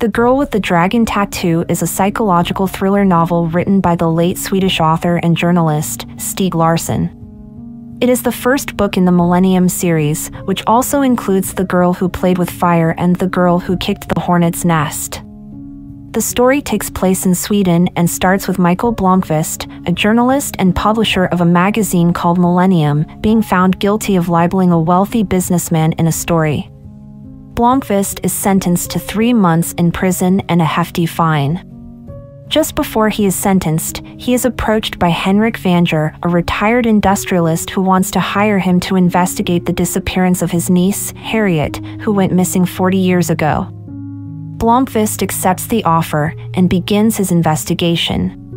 The Girl with the Dragon Tattoo is a psychological thriller novel written by the late Swedish author and journalist Stieg Larsson. It is the first book in the Millennium series, which also includes The Girl Who Played with Fire and The Girl Who Kicked the Hornet's Nest. The story takes place in Sweden and starts with Mikael Blomkvist, a journalist and publisher of a magazine called Millennium, being found guilty of libeling a wealthy businessman in a story. Blomkvist is sentenced to three months in prison and a hefty fine. Just before he is sentenced, he is approached by Henrik Vanger, a retired industrialist who wants to hire him to investigate the disappearance of his niece, Harriet, who went missing 40 years ago. Blomkvist accepts the offer and begins his investigation.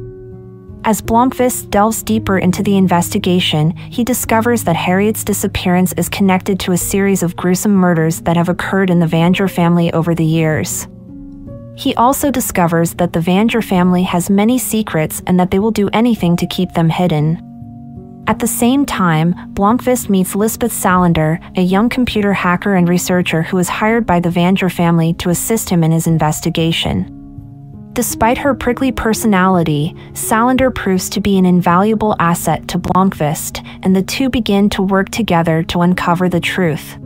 As Blomkvist delves deeper into the investigation, he discovers that Harriet's disappearance is connected to a series of gruesome murders that have occurred in the Vanger family over the years. He also discovers that the Vanger family has many secrets and that they will do anything to keep them hidden. At the same time, Blomkvist meets Lisbeth Salander, a young computer hacker and researcher who is hired by the Vanger family to assist him in his investigation. Despite her prickly personality, Salander proves to be an invaluable asset to Blomkvist, and the two begin to work together to uncover the truth.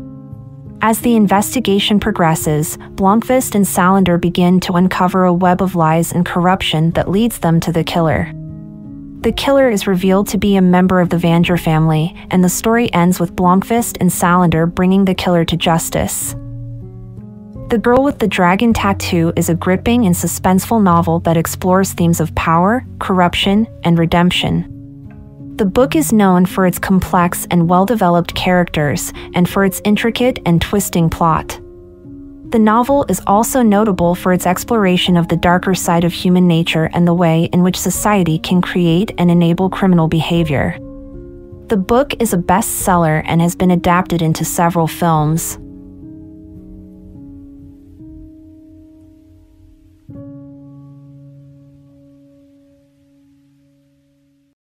As the investigation progresses, Blomkvist and Salander begin to uncover a web of lies and corruption that leads them to the killer. The killer is revealed to be a member of the Vanger family, and the story ends with Blomkvist and Salander bringing the killer to justice. The Girl with the Dragon Tattoo is a gripping and suspenseful novel that explores themes of power, corruption, and redemption. The book is known for its complex and well developed characters and for its intricate and twisting plot. The novel is also notable for its exploration of the darker side of human nature and the way in which society can create and enable criminal behavior. The book is a bestseller and has been adapted into several films.